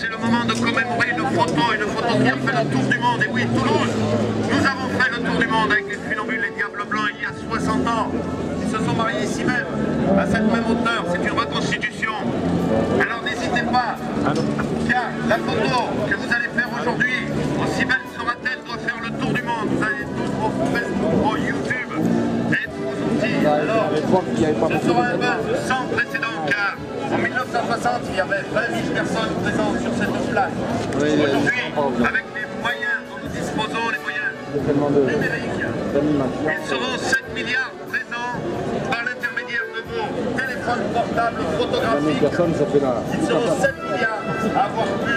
c'est le moment de commémorer une photo, une photo qui a fait le tour du monde. Et oui, Toulouse, nous avons fait le tour du monde avec les funambules, les diables blancs il y a 60 ans. Ils se sont mariés ici même, à cette même hauteur. C'est une reconstitution. Alors n'hésitez pas. Tiens, la photo que vous allez faire aujourd'hui, aussi belle sera-t-elle, doit faire le tour du monde. Vous allez tous vos Facebook, vos YouTube, être vos outils. Alors, ce sera un sans précédent car en 1960, il y avait 20 000 personnes présentes sur cette place. Aujourd'hui, avec les moyens dont nous disposons, les moyens numériques, ils seront 7 milliards présents par l'intermédiaire de vos téléphones portables photographiques. Ils seront 7 milliards à avoir pu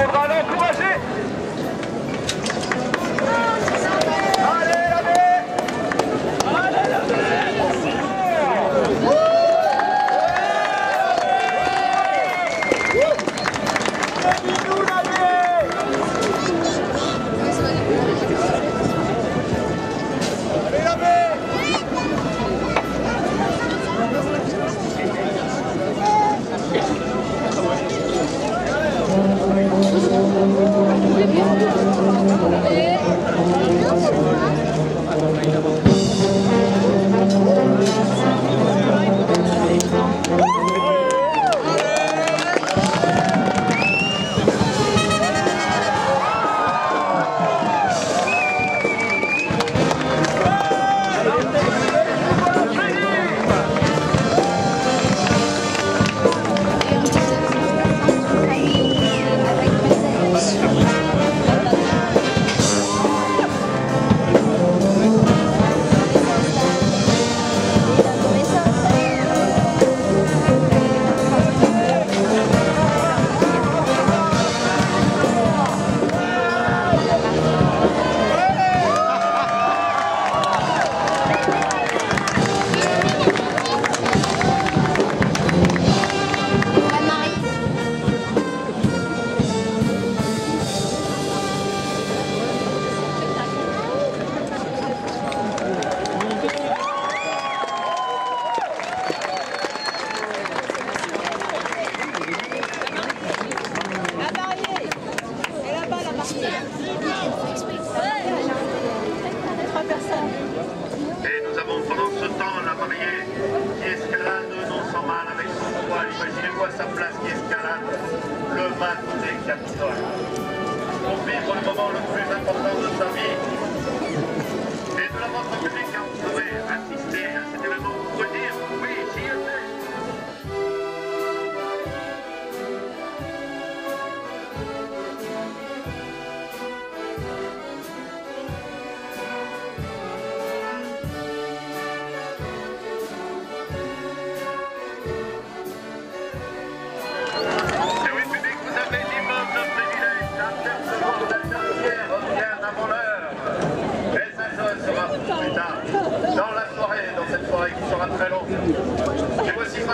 Il faudra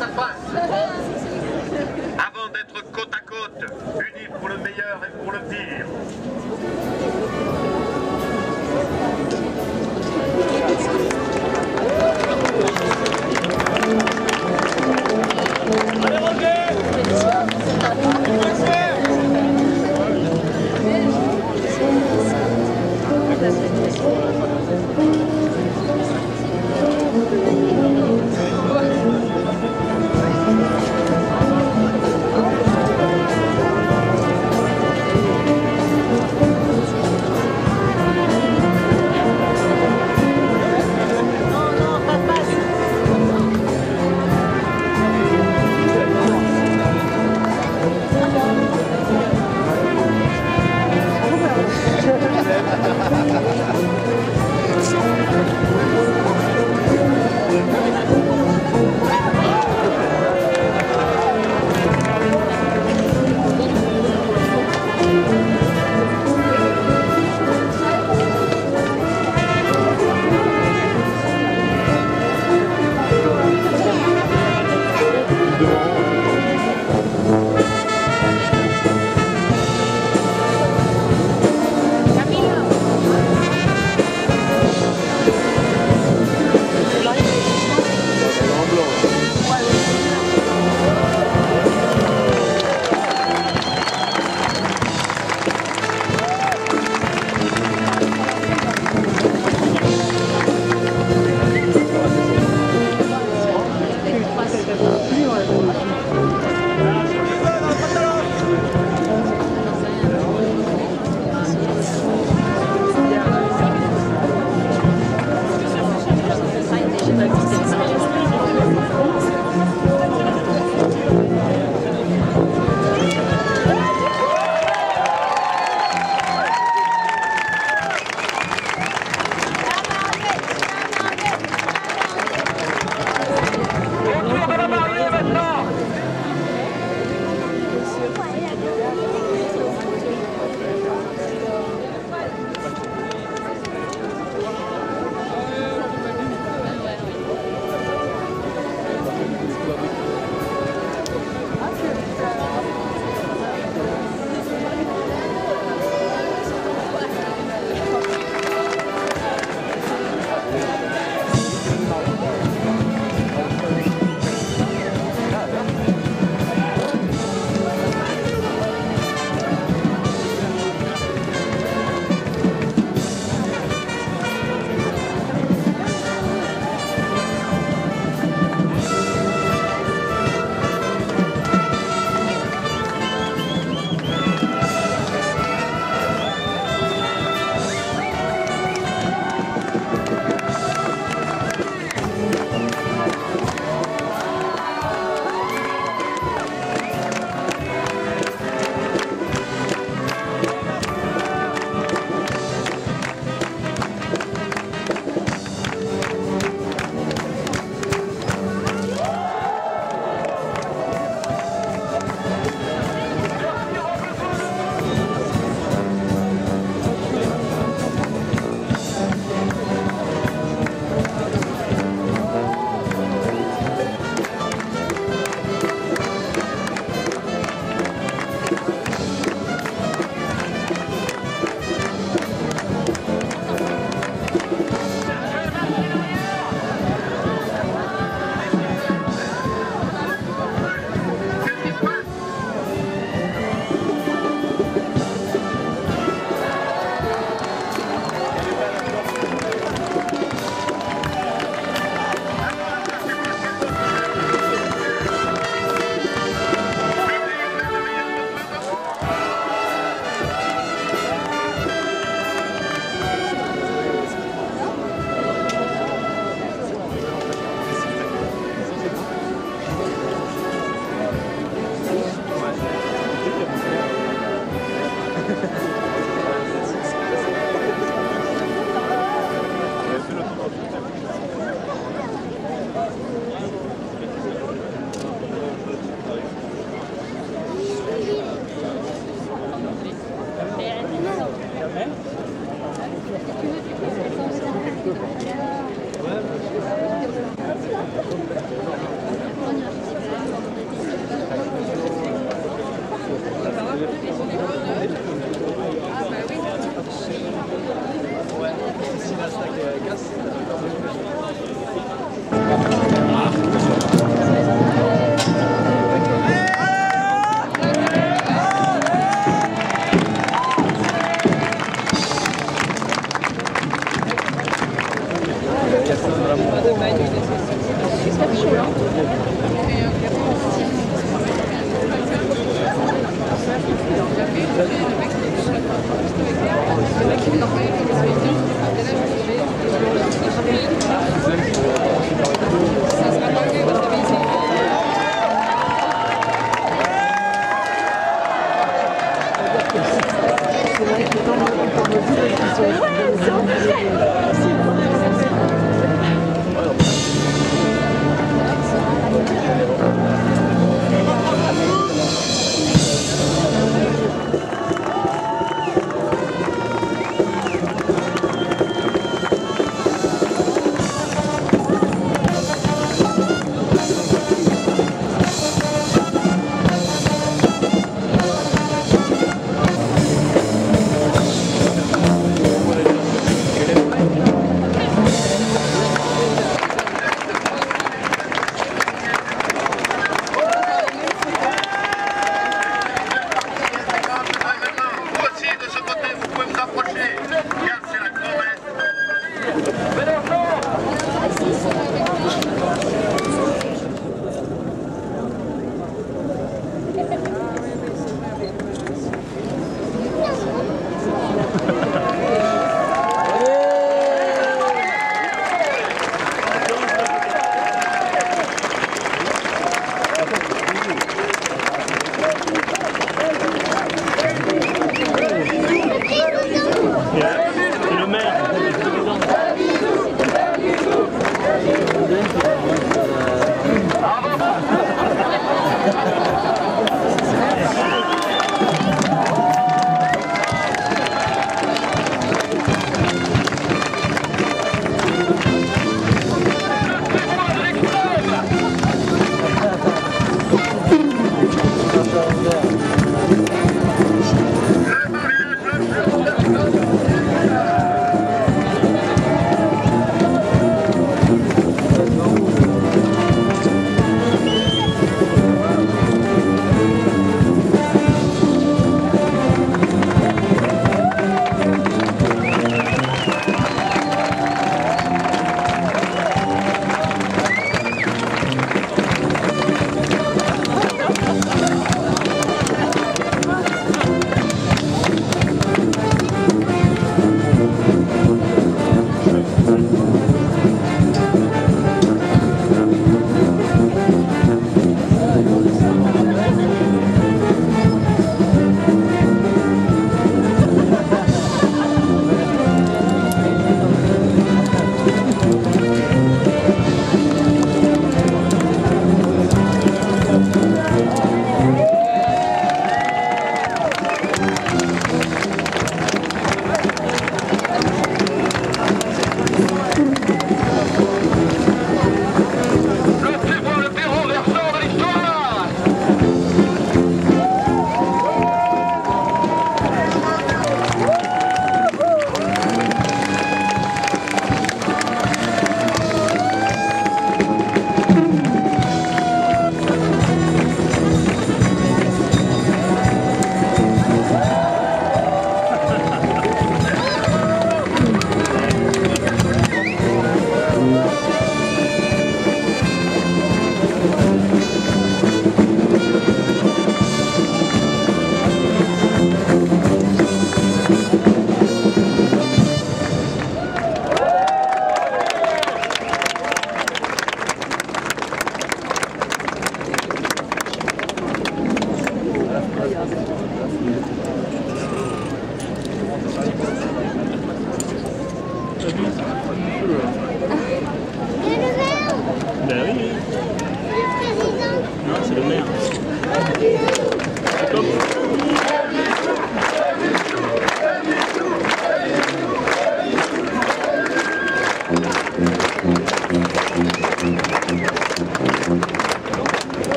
lots fun.